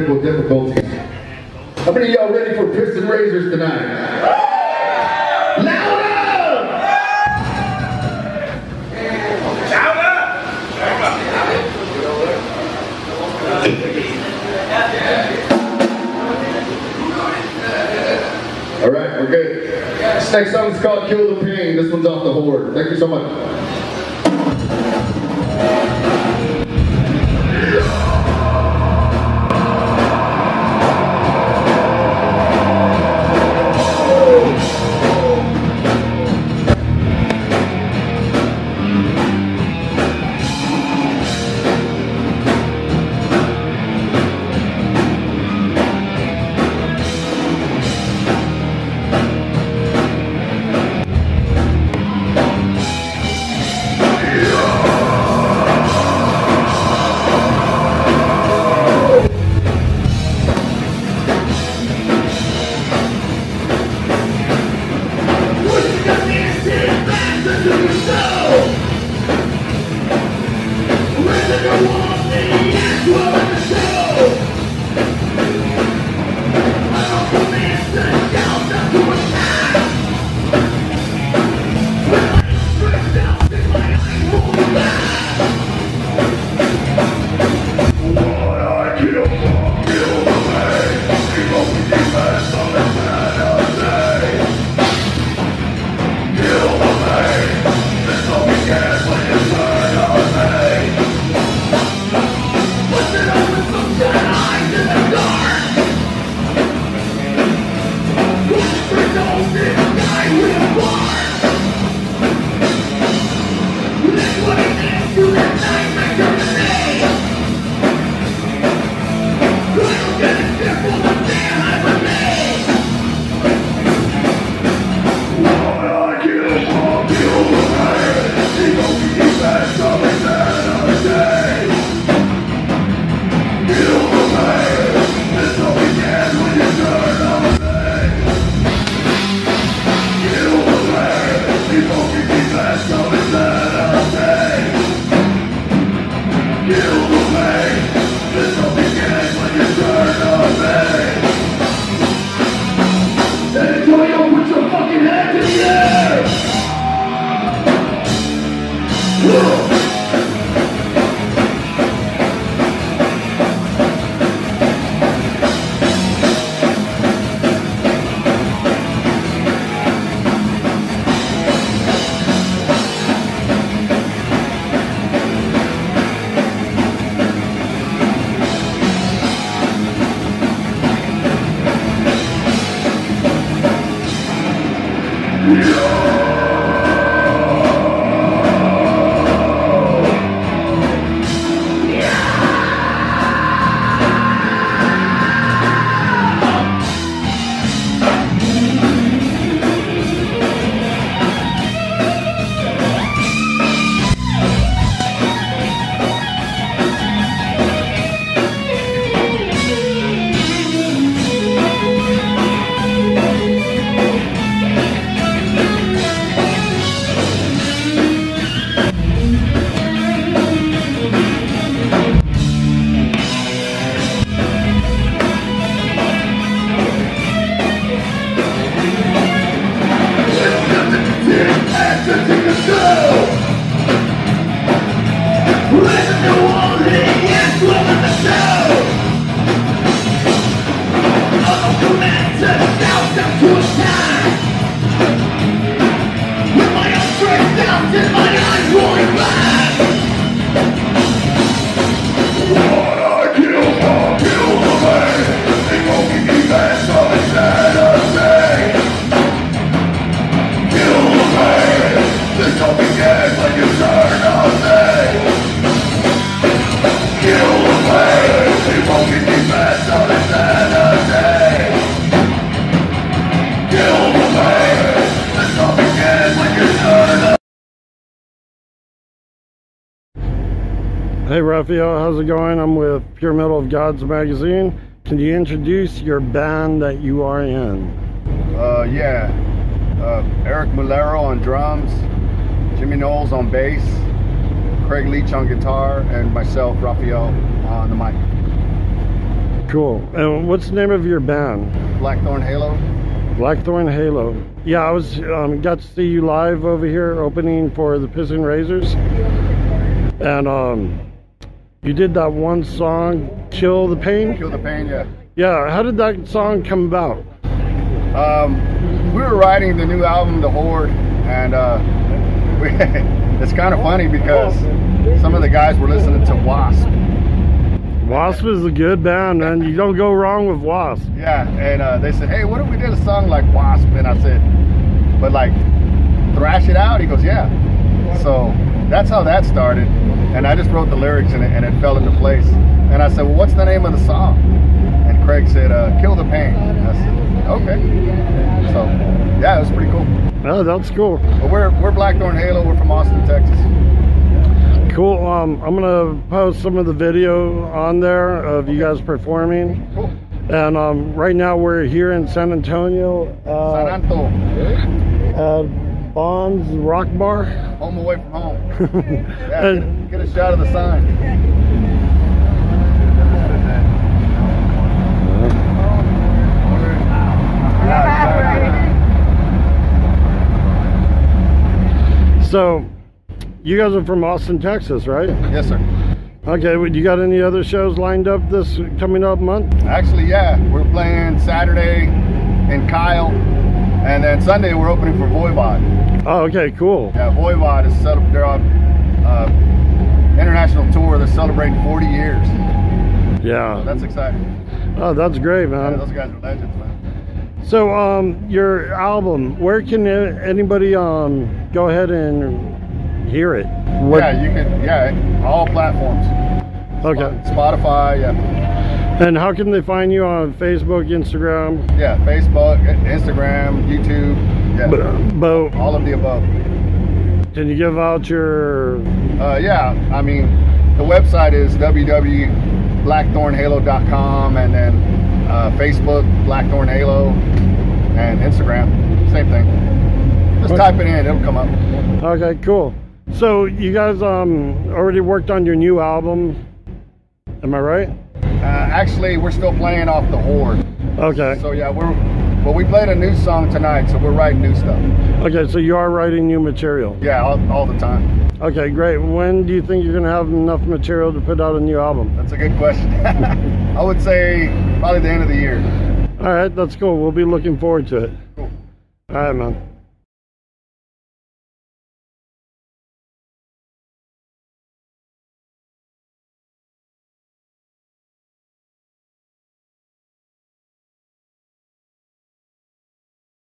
technical difficulties. How many of y'all ready for Pissing Razors tonight? Louder! All right, we're good. This next song is called Kill the Pain. This one's off the horde. Thank you so much. Hey Raphael, how's it going? I'm with Pure Metal of Gods magazine. Can you introduce your band that you are in? Uh, yeah. Uh, Eric Mulero on drums, Jimmy Knowles on bass, Craig Leach on guitar, and myself, Raphael, on the mic. Cool. And what's the name of your band? Blackthorn Halo. Blackthorn Halo. Yeah, I was um, got to see you live over here opening for the Pissing Razors, and um, you did that one song, "Kill the Pain." Kill the Pain, yeah. Yeah, how did that song come about? Um, we were writing the new album, The Horde, and uh, we, it's kind of funny because some of the guys were listening to Wasp. Wasp is a good band, man. You don't go wrong with Wasp. Yeah, and uh, they said, "Hey, what if we did a song like Wasp?" And I said, "But like, thrash it out." He goes, "Yeah." So that's how that started, and I just wrote the lyrics and it, and it fell into place. And I said, "Well, what's the name of the song?" And Craig said, uh, "Kill the Pain." And I said, "Okay." So yeah, it was pretty cool. Oh, that's cool. But we're we're Blackthorn Halo. We're from Austin, Texas. Cool. Um, I'm gonna post some of the video on there of you guys performing. Cool. And um, right now we're here in San Antonio uh, San Antonio. at Bonds Rock Bar. home away from home. Yeah, And- get, get a shot of the sign. So, you guys are from Austin, Texas, right? Yes, sir. Okay. well, You got any other shows lined up this coming up month? Actually, yeah, we're playing Saturday in Kyle, and then Sunday we're opening for Voivod. Oh, okay. Cool. Yeah, Voivod is cele- they're on uh, international tour. They're celebrating 40 years. So Yeah. that's exciting. Oh, that's great, Yeah, man. those guys are legends, man. So, um, your album, where can anybody um go ahead and hear it? What- Yeah, you can. Yeah, all platforms. Okay. Spotify. Yeah, And how can they find you on Facebook, Instagram? yeah. Facebook, Instagram, YouTube. Yeah, But all of the above. can you give out your? Uh, yeah, I mean, the website is www.blackthornhalo.com and then uh, Facebook, Blackthorn Halo, and Instagram, same thing. Just type it in, it'll come up. Okay, cool. So you guys um already worked on your new album? Am I right? Uh, actually, we're still playing off the Horde. Okay. So, yeah, we're, but we played a new song tonight, so we're writing new stuff. Okay, so you are writing new material. Yeah, all, all the time. Okay, great. When do you think you're gonna have enough material to put out a new album? That's a good question. I would say probably the end of the year. All right, that's cool. We'll be looking forward to it. Cool. All right, man.